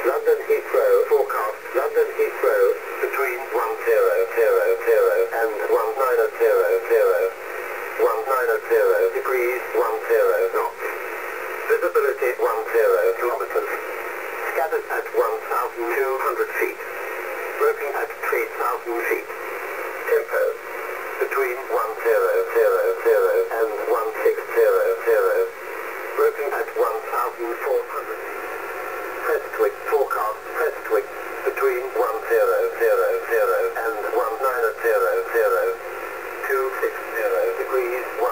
London Heathrow forecast. London Heathrow between 1000 and 1900. 1900 degrees 10 knots. Visibility 10 kilometers. Scattered at 1,200 feet. Broken at 3,000 feet. Tempo between 1000 and Wait,